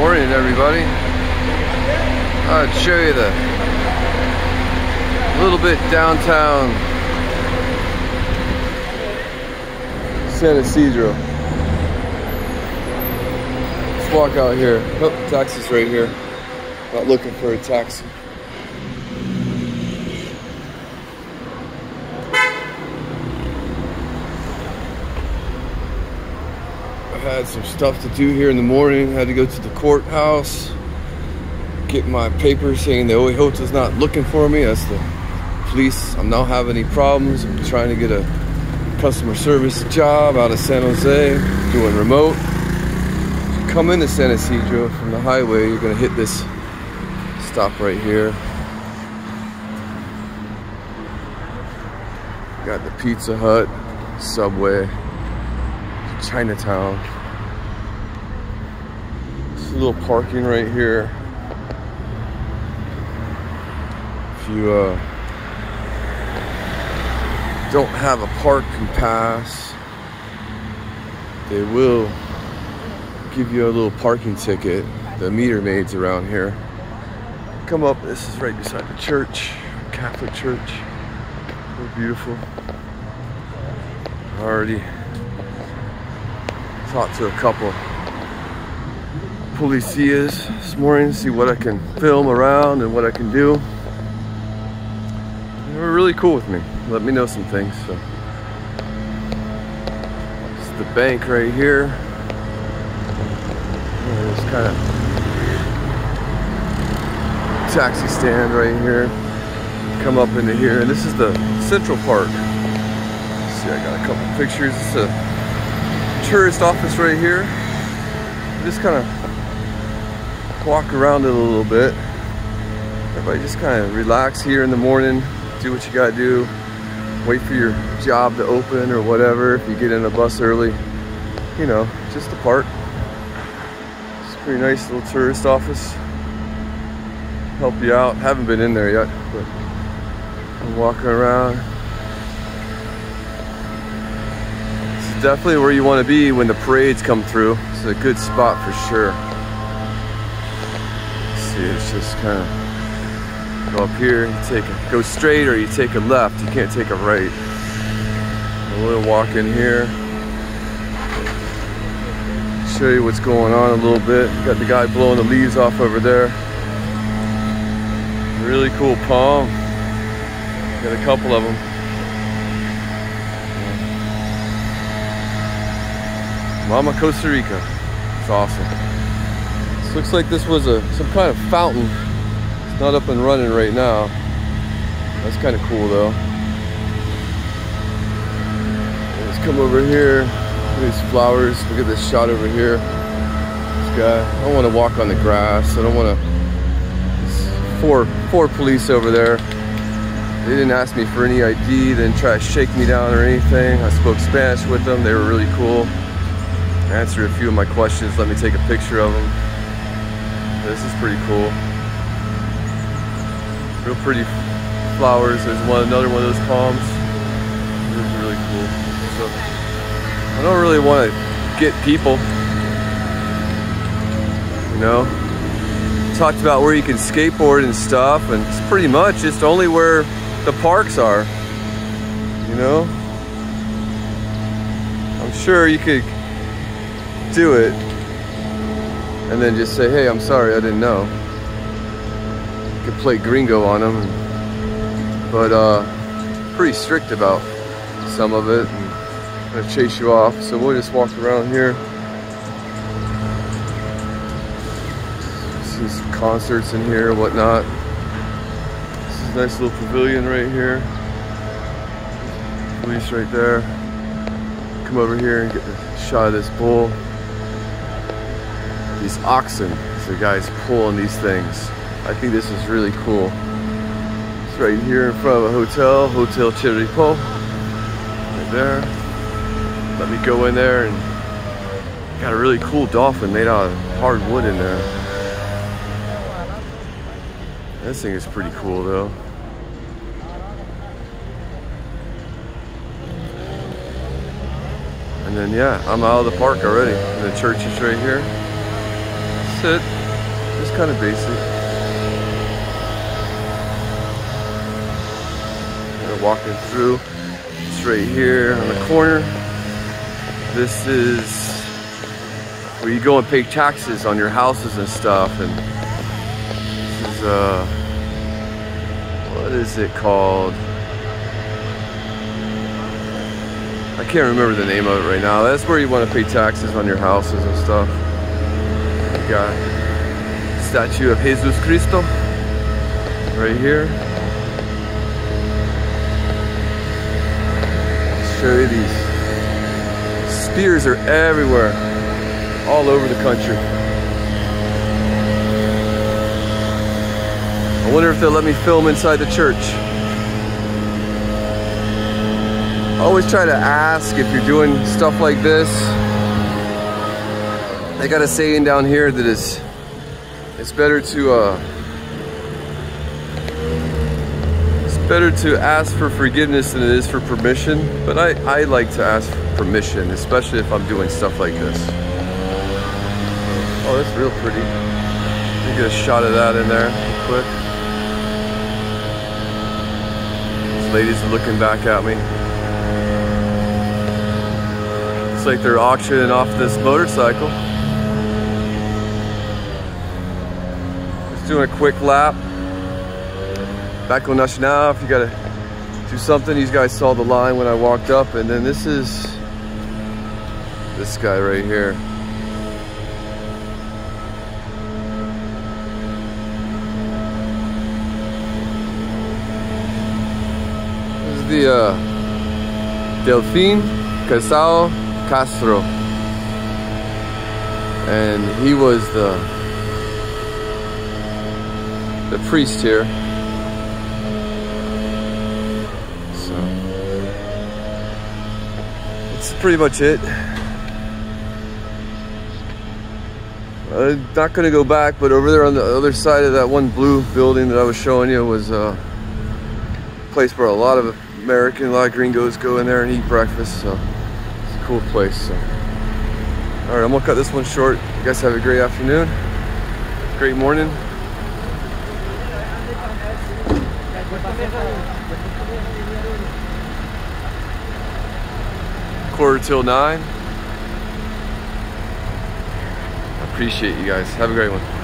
Morning, everybody. I'll show you the little bit downtown San Isidro. Let's walk out here. Oh, taxi's right here. Not looking for a taxi. Had some stuff to do here in the morning. Had to go to the courthouse, get my papers saying the OE not looking for me. That's the police. I'm not having any problems. I'm trying to get a customer service job out of San Jose, doing remote. Come into San Isidro from the highway, you're gonna hit this stop right here. Got the Pizza Hut, Subway, Chinatown. A little parking right here. If you uh, don't have a parking pass, they will give you a little parking ticket. The meter maids around here. Come up, this is right beside the church, Catholic church. So beautiful. Already talked to a couple policias this morning, see what I can film around and what I can do. They were really cool with me. Let me know some things. So. This is the bank right here. There's kind of taxi stand right here. Come up into here, and this is the Central Park. See, I got a couple pictures. It's a tourist office right here. Just kind of walk around it a little bit. Everybody just kind of relax here in the morning, do what you gotta do, wait for your job to open or whatever. If you get in a bus early, you know, just a park. It's a pretty nice little tourist office. Help you out. Haven't been in there yet, but I'm walking around. Definitely where you want to be when the parades come through. It's a good spot for sure. See, it's just kind of go up here, you take a, go straight or you take a left. You can't take a right. A little walk in here. Show you what's going on a little bit. Got the guy blowing the leaves off over there. Really cool palm. Got a couple of them. Mama Costa Rica. It's awesome. This looks like this was a some kind of fountain. It's not up and running right now. That's kind of cool though. Let's come over here. These flowers. Look at this shot over here. This guy. I don't want to walk on the grass. I don't want to. Four four police over there. They didn't ask me for any ID. They didn't try to shake me down or anything. I spoke Spanish with them. They were really cool answer a few of my questions. Let me take a picture of them. This is pretty cool. Real pretty flowers. There's one, another one of those palms. This is really cool. So I don't really want to get people. You know, talked about where you can skateboard and stuff, and it's pretty much just only where the parks are. You know, I'm sure you could do it and then just say, hey, I'm sorry, I didn't know. You could play gringo on them, but uh, pretty strict about some of it. And gonna chase you off, so we'll just walk around here. See some concerts in here, whatnot. This is a nice little pavilion right here. Police right there. Come over here and get a shot of this bull these oxen. So the guys pulling these things. I think this is really cool. It's right here in front of a hotel, Hotel Chirripó. Right there. Let me go in there and got a really cool dolphin made out of hard wood in there. This thing is pretty cool though. And then yeah, I'm out of the park already. The church is right here. That's it. Just kind of basic. We're walking through. It's right here on the corner. This is where you go and pay taxes on your houses and stuff. And this is, uh, what is it called? I can't remember the name of it right now. That's where you want to pay taxes on your houses and stuff. Got statue of Jesus Cristo right here. show you these spears are everywhere, all over the country. I wonder if they'll let me film inside the church. I always try to ask if you're doing stuff like this. They got a saying down here that is, it's better to, uh, better to ask for forgiveness than it is for permission, but I, I like to ask permission, especially if I'm doing stuff like this. Oh, that's real pretty. Me get a shot of that in there quick. These ladies are looking back at me. Looks like they're auctioning off this motorcycle. Doing a quick lap. Banco Nacional, if you gotta do something, these guys saw the line when I walked up, and then this is this guy right here. This is the uh, Delfin Quesada Castro. And he was the the priest here. So that's pretty much it. I'm not gonna go back, but over there on the other side of that one blue building that I was showing you was uh, a place where a lot of American, a lot of gringos go in there and eat breakfast. So it's a cool place. So. All right, I'm gonna cut this one short. You guys have a great afternoon, great morning quarter till nine. I appreciate you guys. Have a great one.